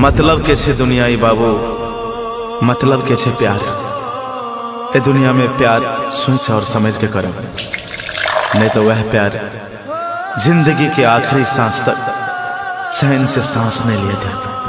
मतलब के छे दुनियाई बाबू? मतलब के छे प्यार? ए दुनिया में प्यार सोच और समझ के करो। नहीं तो वह प्यार ज़िंदगी के आखिरी सांस तक चैन से सांस नहीं लिया जाता।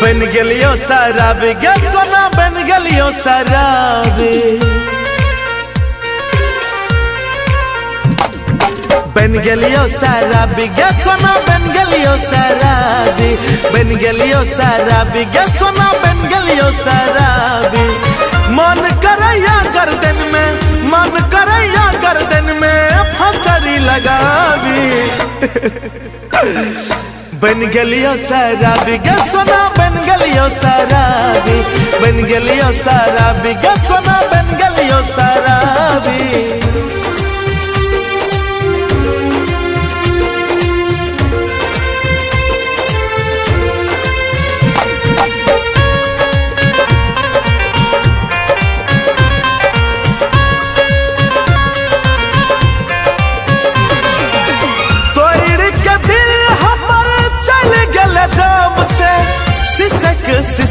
बन गेलियो शराबी गे, सोना बन गेलियो शराबी। बन गेलियो शराबी गे, सोना बन गेलियो शराबी। बन गेलियो शराबी गे, सोना बन गेलियो शराबी। मन करैया गर्दन में, मन करैया गर्दन में फसरी लगावी बन गलियो सारा गे सोना, बन गलियो शराबी। बन गलियो सारा गे सोना, बन गलियो शराबी।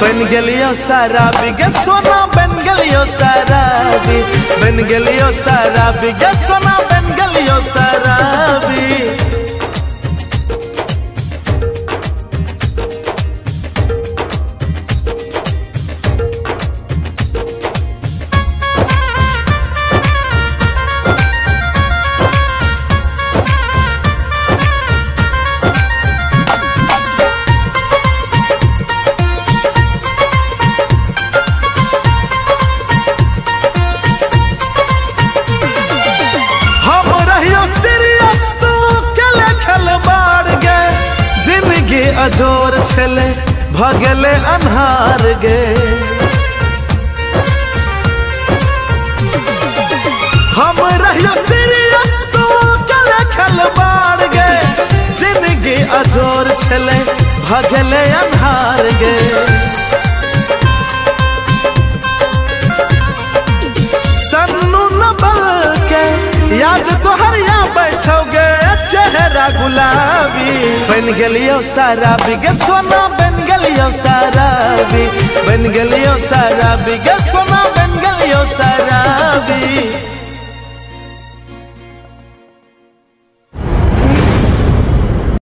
बन गलियो सारा बिगे सोना बन गलियो सारा बन गलियो सारा बिगे सोना बन गलियो शराबी। अजोर छले भगले अन्हार गे। हम रहियो सीरियस तू के लेखल बार गे। ज़िंदगी अजोर छले भगले अन्हार गे। सन्नू न बल के याद तोहर या बैठोगे चेहरा गुलाबी। बन गलियो सारा गे सोना बन गलियो सारा बन गलियो सारा गे सोना बन गलियो शराबी।